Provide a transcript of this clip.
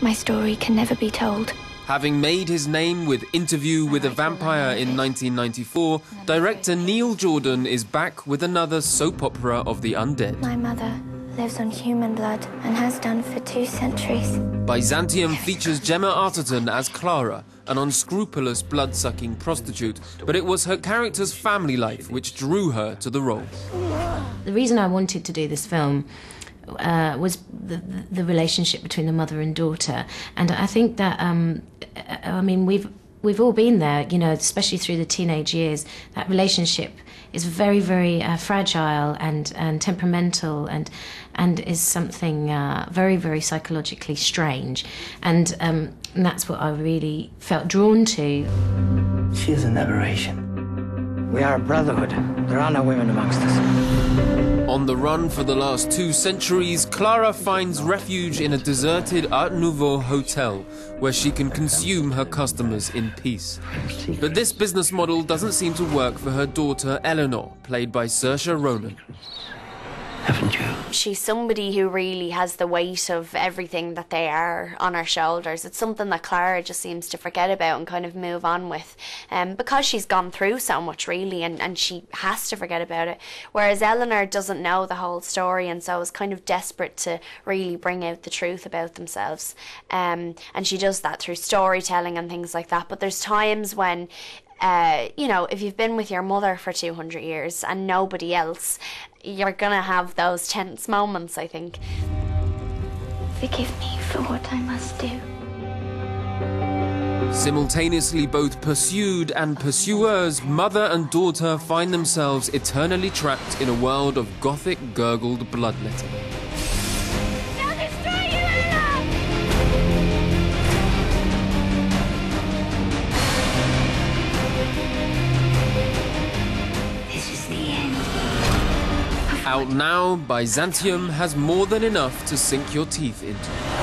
My story can never be told. Having made his name with Interview with a Vampire in 1994, director Neil Jordan is back with another soap opera of the undead. My mother lives on human blood and has done for two centuries. Byzantium features Gemma Arterton as Clara, an unscrupulous blood-sucking prostitute, but it was her character's family life which drew her to the role. The reason I wanted to do this film uh, was the, the relationship between the mother and daughter, and I think that um, I mean we've we've all been there, you know, especially through the teenage years. That relationship is very very uh, fragile and and temperamental and and is something uh, very very psychologically strange, and, um, and that's what I really felt drawn to. She is an aberration. We are a brotherhood. There are no women amongst us. On the run for the last two centuries, Clara finds refuge in a deserted Art Nouveau hotel where she can consume her customers in peace. But this business model doesn't seem to work for her daughter Eleanor, played by Saoirse Ronan haven't you? She's somebody who really has the weight of everything that they are on her shoulders. It's something that Clara just seems to forget about and kind of move on with um, because she's gone through so much, really, and, and she has to forget about it. Whereas Eleanor doesn't know the whole story and so is kind of desperate to really bring out the truth about themselves. Um, and she does that through storytelling and things like that. But there's times when uh, you know, if you've been with your mother for 200 years and nobody else, you're gonna have those tense moments, I think. Forgive me for what I must do. Simultaneously both pursued and pursuers, mother and daughter find themselves eternally trapped in a world of gothic gurgled bloodletting. Out now, Byzantium has more than enough to sink your teeth into.